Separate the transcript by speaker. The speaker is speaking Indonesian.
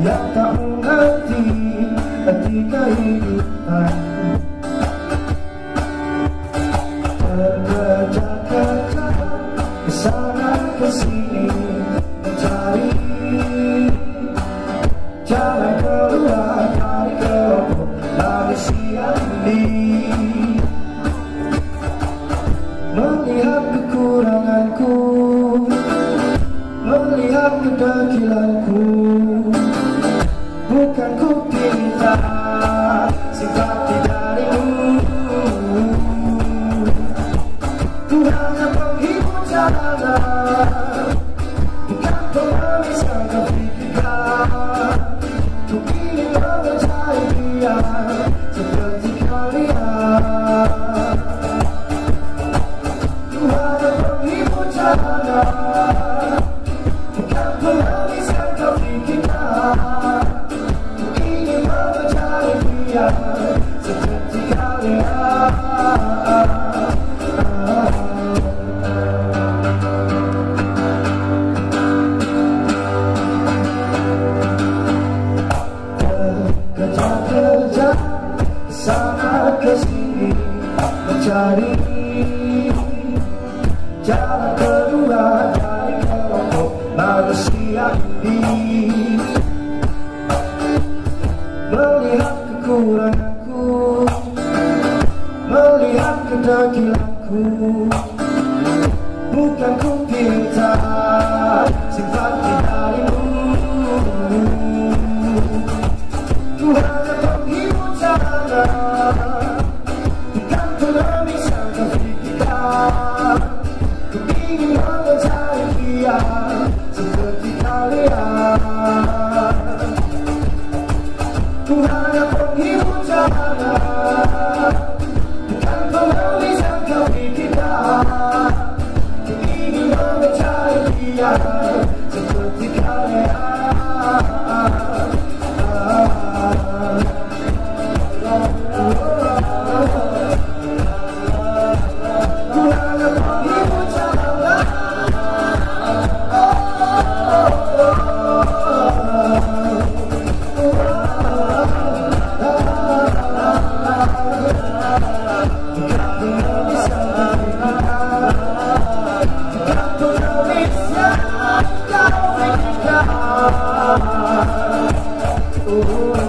Speaker 1: yang tak mengerti ketika hidup terkejar-kejar ke sana mencari. Jalan keluar dari kelompok manusia ini. Melihat kekuranganku melihat kedakilanku Bukan ku pinta Simpati darimu. Ku hanya penghibur jalanan Bukan pengemis yang kau pikirkan Ku ingin mengejar dia Mencari Jalan keluar dari kelompok manusia ini Melihat kedekilanku Bukan ku pinta Simpati darimu Ku hanya penghibur Oh.